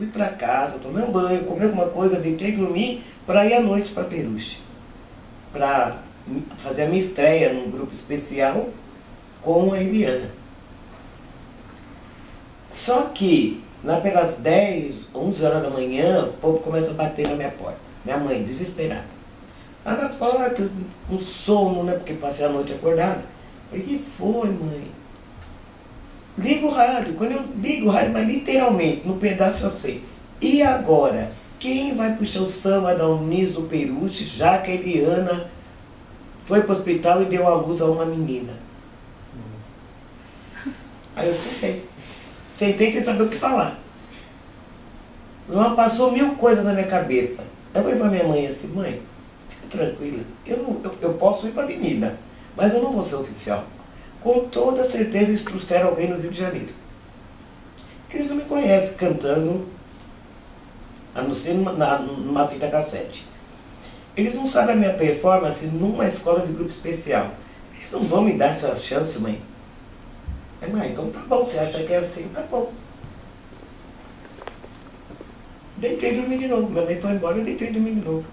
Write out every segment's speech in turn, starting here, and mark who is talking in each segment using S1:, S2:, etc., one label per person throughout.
S1: Fui para casa, tomei um banho, comi alguma coisa, deitei, dormi, para ir à noite para Peruche. Para fazer a minha estreia num grupo especial com a Eliana. Só que, lá pelas 10, 11 horas da manhã, o povo começa a bater na minha porta. Minha mãe, desesperada. Abre a porta, com sono, né? Porque passei a noite acordada. Falei, que foi, mãe? Liga o rádio. Quando eu ligo o rádio, mas literalmente, no pedaço eu sei. E agora? Quem vai puxar o samba da Unis do Peruche, já que a Eliana foi para o hospital e deu à luz a uma menina? Aí eu sentei. Sentei sem saber o que falar. Não passou mil coisas na minha cabeça. Eu falei para minha mãe assim, mãe, fica tranquila. Eu, não, eu, eu posso ir para a avenida, mas eu não vou ser oficial. Com toda certeza eles trouxeram alguém no Rio de Janeiro. Eles não me conhecem cantando, a não ser numa, numa fita cassete. Eles não sabem a minha performance numa escola de grupo especial. Eles não vão me dar essa chance, mãe. É, mãe, então tá bom, você acha que é assim, tá bom. Deitei e dormi de novo. Minha mãe foi embora, eu deitei e dormi de novo.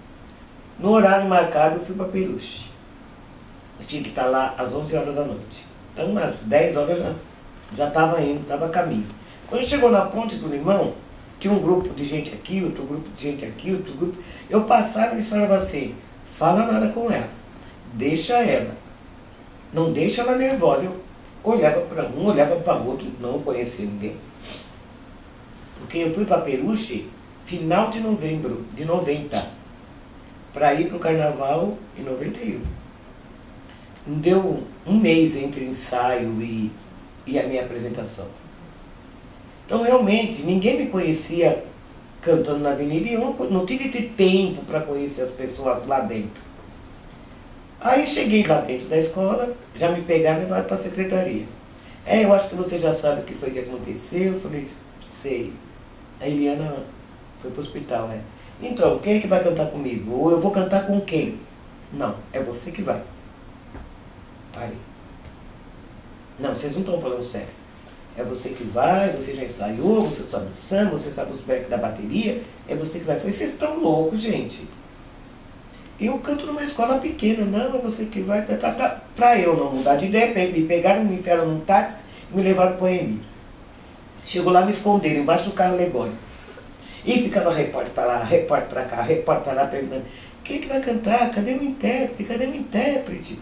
S1: No horário marcado, eu fui para Peluche. Eu tinha que estar lá às 11 horas da noite. Então, umas 10 horas já estava indo, estava a caminho. Quando chegou na Ponte do Limão, tinha um grupo de gente aqui, outro grupo de gente aqui, outro grupo. Eu passava e eles falavam assim, fala nada com ela, deixa ela. Não deixa ela nervosa. Eu olhava para um, olhava para outro, não conhecia ninguém. Porque eu fui para Peruche final de novembro, de 90, para ir para o carnaval em 91. Não deu um mês entre ensaio e, e a minha apresentação. Então, realmente, ninguém me conhecia cantando na avenida e eu não, não tive esse tempo para conhecer as pessoas lá dentro. Aí cheguei lá dentro da escola, já me pegaram e levaram para a secretaria. É, eu acho que você já sabe o que foi que aconteceu. Eu falei, sei. A Eliana foi para o hospital, é. Então, quem é que vai cantar comigo? Ou eu vou cantar com quem? Não, é você que vai. Pare. Não, vocês não estão falando sério. É você que vai, você já ensaiou, você sabe o samba, você sabe os backs da bateria, é você que vai. Falei, vocês estão loucos, gente. Eu canto numa escola pequena, não, é você que vai. Para eu não mudar de ideia, me pegaram, me enfiaram num táxi e me levaram para o EMI. Chegou lá, me esconderam embaixo do carro alegórico. E ficava repórter para lá, repórter para cá, repórter para lá, perguntando, quem é que vai cantar? Cadê o intérprete? Cadê o intérprete?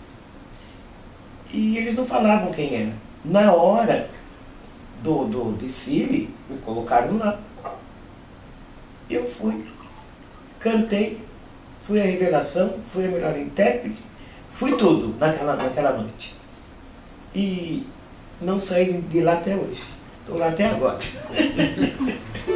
S1: E eles não falavam quem era. Na hora do, do desfile, me colocaram lá. Eu fui, cantei, fui a revelação, fui a melhor intérprete, fui tudo naquela, naquela noite. E não saí de lá até hoje. Estou lá até agora.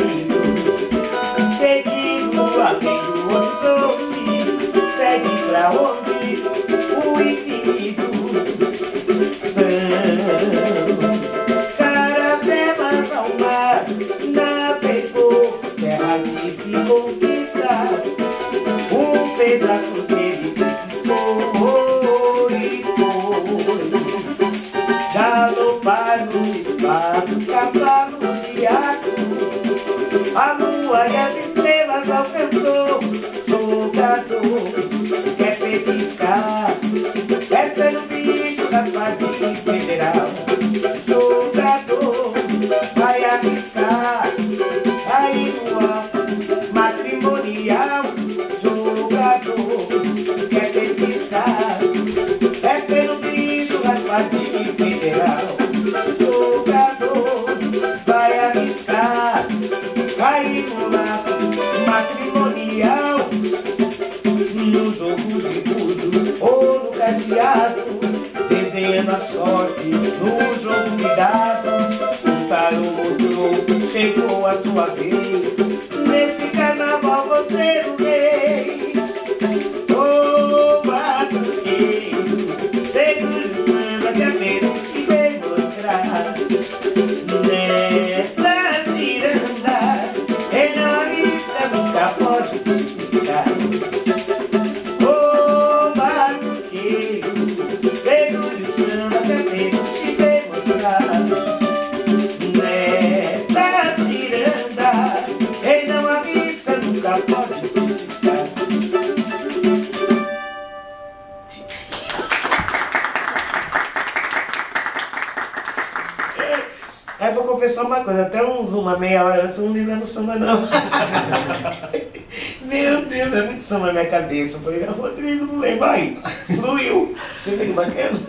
S1: samba na minha cabeça. Eu falei, Rodrigo, não lembro aí. Fluiu. Você vê que bacana.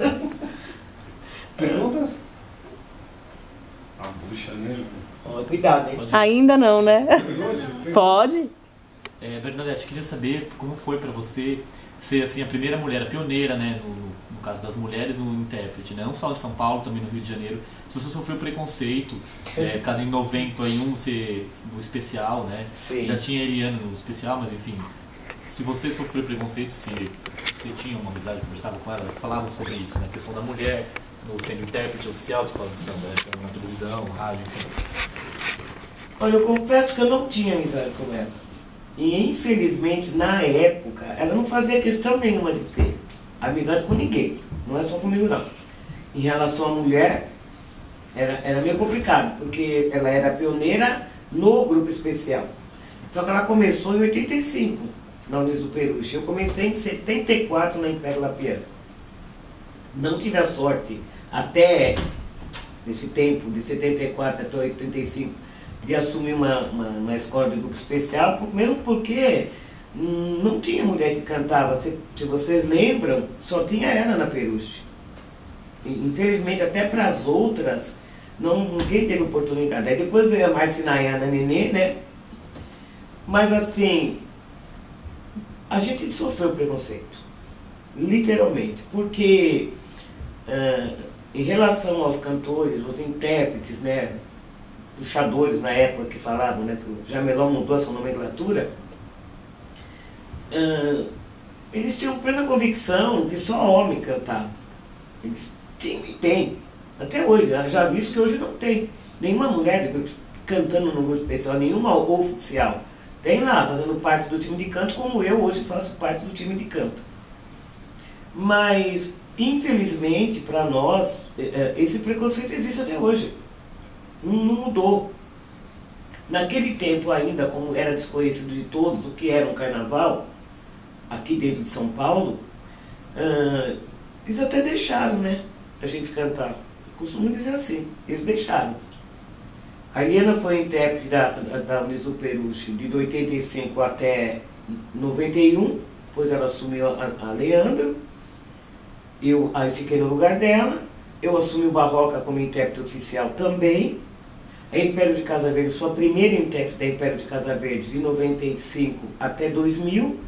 S2: Perguntas? A bucha, né?
S1: Oh, cuidado, hein?
S3: Ainda não, né? Pode.
S4: É, Bernadette, queria saber como foi para você ser assim a primeira mulher, a pioneira, né, no, no, caso das mulheres no intérprete, né, não só em São Paulo, também no Rio de Janeiro. Se você sofreu preconceito, é, caso em 91 você no especial, né,
S1: Sim.
S4: já tinha Eliana no especial, mas enfim, se você sofreu preconceito, se você tinha uma amizade, conversava com ela, falavam sobre isso, né? A questão da mulher no sendo intérprete oficial de escola de samba, né? na televisão, rádio, enfim.
S1: Olha, eu confesso que eu não tinha amizade com ela. E infelizmente, na época, ela não fazia questão nenhuma de ter amizade com ninguém. Não é só comigo não. Em relação à mulher, era, era meio complicado, porque ela era pioneira no grupo especial. Só que ela começou em 85 na Unisu Peruche. Eu comecei em 74 na Império Lapiano. Não tive a sorte, até nesse tempo, de 74 até 85, de assumir uma, uma, uma escola de grupo especial, mesmo porque hum, não tinha mulher que cantava. Se, se vocês lembram, só tinha ela na Peruche. Infelizmente, até para as outras, não, ninguém teve oportunidade. Aí depois veio a Marcinaiana Nenê, né? Mas assim, a gente sofreu preconceito, literalmente, porque em relação aos cantores, os intérpretes, né, puxadores na época que falavam, né, que o Jamelão mudou essa nomenclatura, uh, eles tinham plena convicção que só homem cantava. Eles tinham e tem, até hoje, já visto que hoje não tem nenhuma mulher cantando no grupo especial, nenhuma oficial. Tem lá, fazendo parte do time de canto, como eu hoje faço parte do time de canto. Mas, infelizmente, para nós, é, é, esse preconceito existe até hoje. Não mudou. Naquele tempo ainda, como era desconhecido de todos o que era um carnaval, aqui dentro de São Paulo, uh, eles até deixaram, né, a gente cantar. Eu costumo dizer assim, eles deixaram. A Eliana foi intérprete da, da, da Unisu Peruche de 85 até 91, depois ela assumiu a, a Leandro, eu aí fiquei no lugar dela, eu assumi o Barroca como intérprete oficial também, a Império de Casa Verde, sua primeira intérprete da Império de Casa Verde, de 95 até 2000,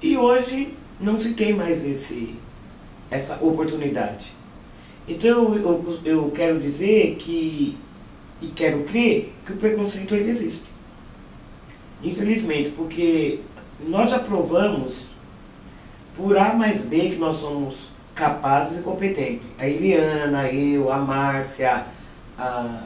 S1: e hoje não se tem mais esse, essa oportunidade. Então eu, eu, eu quero dizer que e quero crer que o preconceito ainda existe. Infelizmente, porque nós já provamos por A mais B que nós somos capazes e competentes. A Eliana, eu, a Márcia, a,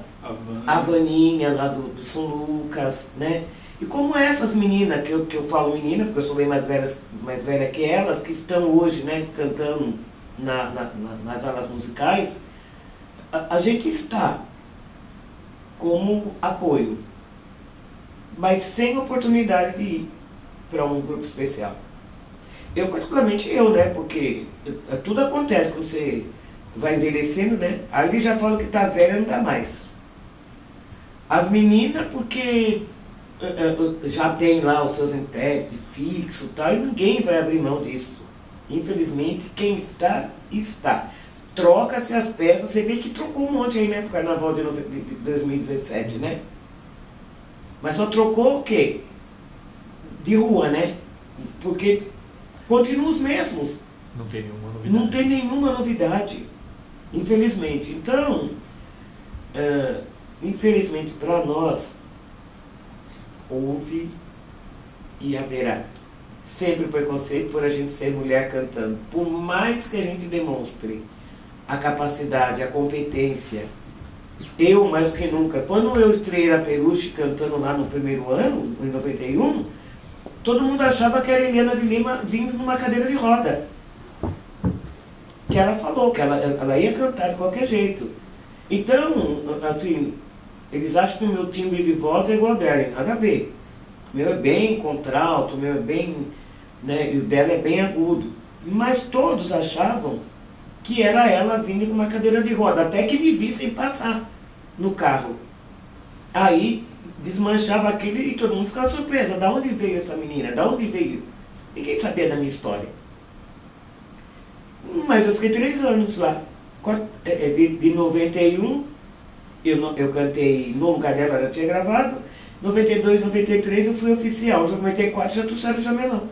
S1: a Vaninha lá do, do São Lucas, né? E como essas meninas, que eu, que eu falo menina, porque eu sou bem mais velha, mais velha que elas, que estão hoje né, cantando na, na, na, nas alas musicais, a, a gente está como apoio, mas sem oportunidade de ir para um grupo especial. Eu, particularmente eu, né? Porque é, tudo acontece quando você vai envelhecendo, né? Aí já fala que tá velha, não dá mais. As meninas, porque é, é, já tem lá os seus intérpretes fixos e tal, e ninguém vai abrir mão disso. Infelizmente, quem está, está. troca-se as peças, você vê que trocou um monte aí, né, pro carnaval de 2017, né? Mas só trocou o quê? De rua, né? Porque continuam os mesmos.
S4: Não tem nenhuma novidade.
S1: Não tem nenhuma novidade, infelizmente. Então, eh, infelizmente para nós, houve e haverá sempre preconceito por a gente ser mulher cantando. Por mais que a gente demonstre a capacidade, a competência, eu mais do que nunca. Quando eu estreiei a Peruche cantando lá no primeiro ano, em 91, todo mundo achava que era Helena de Lima vindo numa cadeira de roda que ela falou, que ela, ela ia cantar de qualquer jeito. Então, assim, eles acham que o meu timbre de voz é igual a dela, nada a ver. O meu é bem contralto, o meu é bem. Né, e o dela é bem agudo. Mas todos achavam que era ela vindo com uma cadeira de roda, até que me vissem passar no carro. Aí desmanchava aquilo e todo mundo ficava surpreso. Da onde veio essa menina? Da onde veio? Ninguém sabia da minha história. Mas eu fiquei três anos lá. É, é, De, de 91, eu, não- eu cantei no lugar dela, ela tinha gravado. 92, 93 eu fui oficial. De 94 já trouxeram o jamelão.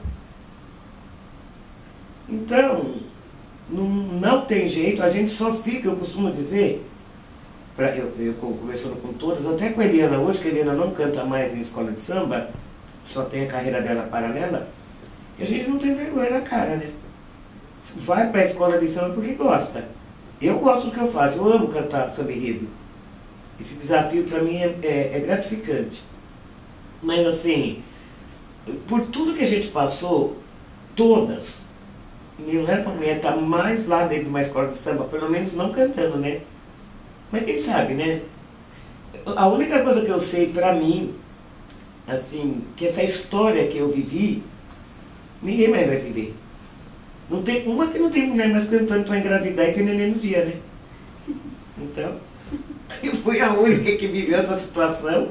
S1: Então, não, não tem jeito, a gente só fica, eu costumo dizer, pra, eu, eu co- conversando com todas, até com a Eliana hoje, que a Eliana não canta mais em escola de samba, só tem a carreira dela paralela, que a gente não tem vergonha na cara, né? Vai para a escola de samba porque gosta. Eu gosto do que eu faço, eu amo cantar samba enredo. Esse desafio para mim é, é- é gratificante. Mas assim, por tudo que a gente passou, todas, era para mulher estar mais lá dentro de uma escola de samba, pelo menos não cantando, né? Mas quem sabe, né? A única coisa que eu sei para mim, assim, que essa história que eu vivi, ninguém mais vai viver. Não tem uma que não tem mulher mais cantando para engravidar e ter neném no dia, né? Então, eu fui a única que viveu essa situação,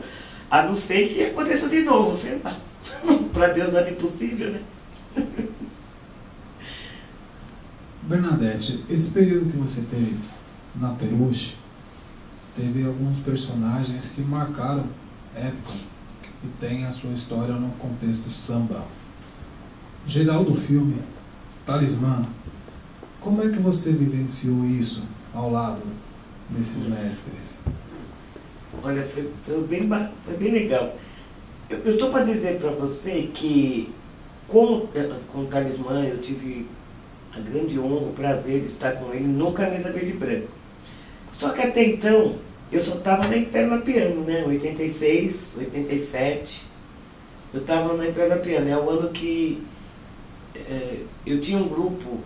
S1: a não ser que aconteça de novo, sei lá. para Deus não é impossível, né?
S5: Bernadette, esse período que você teve na Peruche, teve alguns personagens que marcaram época e tem a sua história no contexto samba. Geral do filme, Talismã, como é que você vivenciou isso ao lado desses mestres?
S1: Olha, foi, foi bem, foi bem legal. Eu estou para dizer para você que, com, eh, com o Talismã, eu tive a grande honra, o prazer de estar com ele no Camisa Verde e Branco. Só que até então, eu só estava na Império Piano, né? 86, 87. Eu estava na Império Piano. É o ano que eh, eu tinha um grupo,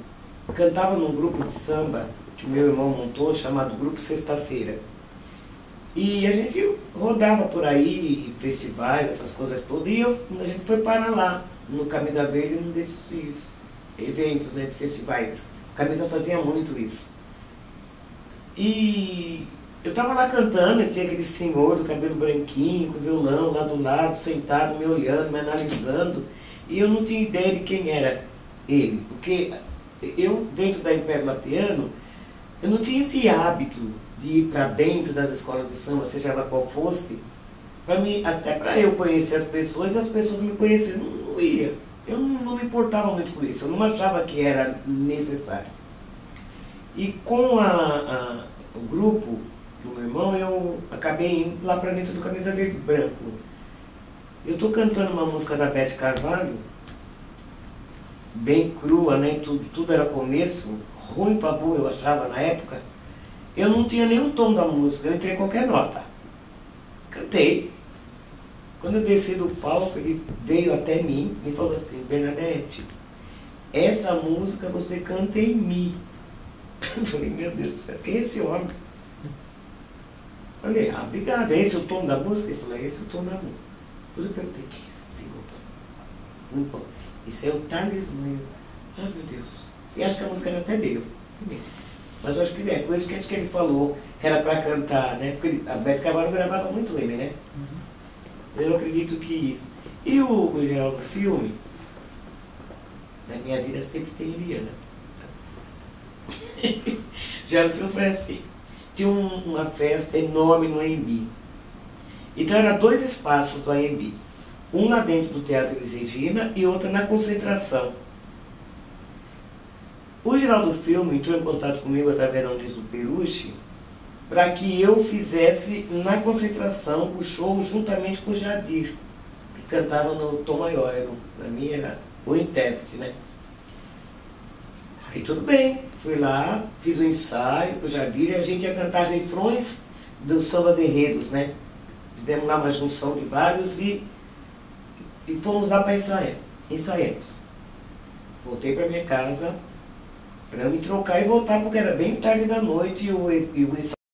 S1: cantava num grupo de samba que meu irmão montou, chamado Grupo Sexta-feira. E a gente rodava por aí, festivais, essas coisas todas, e eu, a gente foi parar lá, no Camisa Verde, num desses eventos, né, de festivais. A Camisa fazia muito isso. E eu tava lá cantando, e tinha aquele senhor do cabelo branquinho, com violão lá do lado, sentado, me olhando, me analisando, e eu não tinha ideia de quem era ele, porque eu, dentro da Império Piano, eu não tinha esse hábito de ir para dentro das escolas de samba, seja ela qual fosse, para mim, até para eu conhecer as pessoas, as pessoas me conheceram, não, não ia. Eu não, não me importava muito com isso, eu não achava que era necessário. E com a, a- o grupo do meu irmão, eu acabei indo lá para dentro do Camisa Verde Branco. Eu estou cantando uma música da Beth Carvalho, bem crua, né? Tudo, tudo era começo, ruim pra burro eu achava na época. Eu não tinha o tom da música, eu entrei em qualquer nota. Cantei. Quando eu desci do palco, ele veio até mim e falou assim, Bernadette, essa música você canta em mim. Eu falei, meu Deus do céu, quem é esse homem? Falei, ah, obrigado, é esse o tom da música? Ele falou, é esse o tom da música. Depois eu perguntei, quem é esse senhor? Não pode. Isso é o talismã. Ah, meu Deus. E acho que a música era até dele. Mas eu acho que depois que antes que ele falou que era para cantar, né? Porque ele- a Beth Carvalho gravava muito ele, né? Eu acredito que isso. E o, o geral do filme, na minha vida sempre tem Eliana. Já no filme foi assim. Tinha um- uma festa enorme no AMB. Então eram dois espaços do AMB. Um lá dentro do Teatro Elis Regina e outro na concentração. O Geraldo Filme entrou em contato comigo através da Unis do Peruche para que eu fizesse na concentração o show juntamente com o Jadir, que cantava no Tom Maior, para mim era o intérprete, né? Aí tudo bem, fui lá, fiz o ensaio com o Jadir e a gente ia cantar refrões do Samba de Enredos, né? Fizemos lá uma junção de vários e, e fomos lá para ensaiar. Ensaiamos. Voltei para minha casa para me trocar e voltar, porque era bem tarde da noite e o, e o ensaio